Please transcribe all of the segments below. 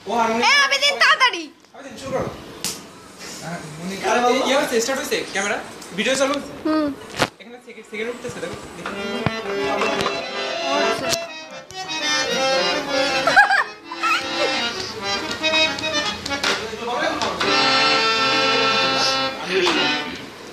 ও হ্যাঁ আমি দিন তাড়াতাড়ি। আমি দিন শুরু করো আরে বাবু ইয়ে হচ্ছে স্টার্ট হয়েছে ক্যামেরা ভিডিও চালু। হচ্ছে? হুম। এখানে সেকেন্ড সেকেন্ড উঠতেছে দেখো।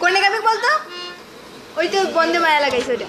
কোন গাবি বলতো? ওই তো বন্দে মায়া লাগাইছে ওটা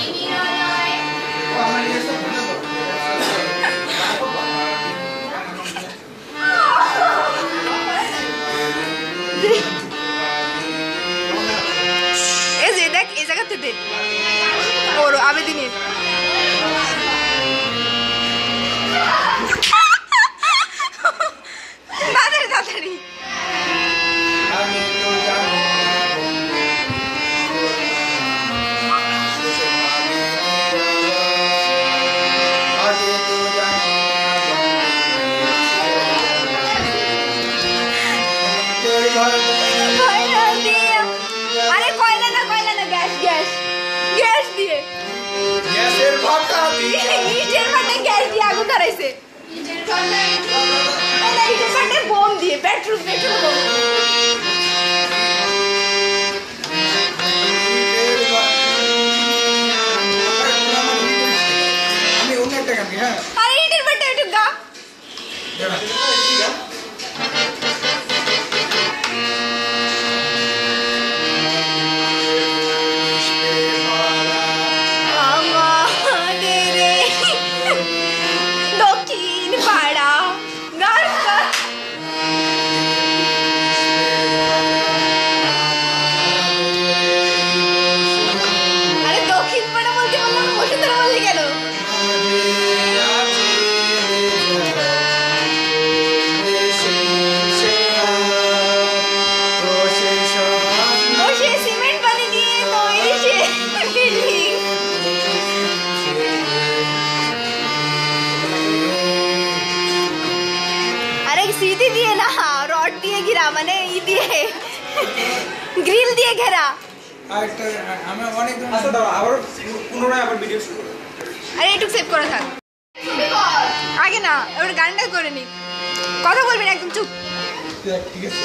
Is it that? Is that good today? Or कोयला दिया अरे कोयला ना कोयला ना गैस गैस गैस दिए गैस एर भाटा दी ई जेर भाटे गैस दिया आगो करे से ई जेर भाटे अरे ई जेर भाटे बम दिए पेट्रोल पेट्रोल बम अरे इधर बटे टुगा সিটি দিয়ে না রড দিয়ে ঘেরা মানে ই দিয়ে গ্রিল দিয়ে ঘেরা আরেকটা আমরা অনেক দাও আবার পুনরায় আবার ভিডিও শুরু করো। আরে একটু সেভ করে থাক। আগে না ওর গানটা করে নি। কথা বলবি না একদম চুপ। ঠিক আছে।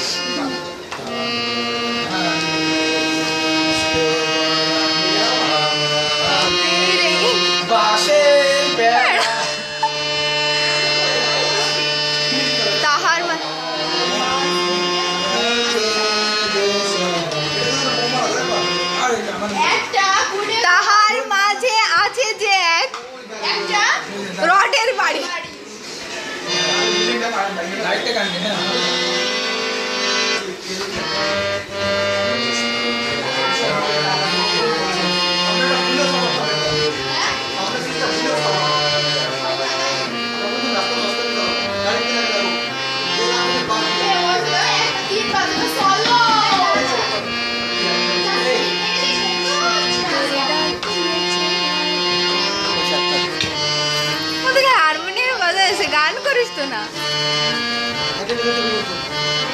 তাহার মাঝে আছে যে এক রডের বাড়ি। スト。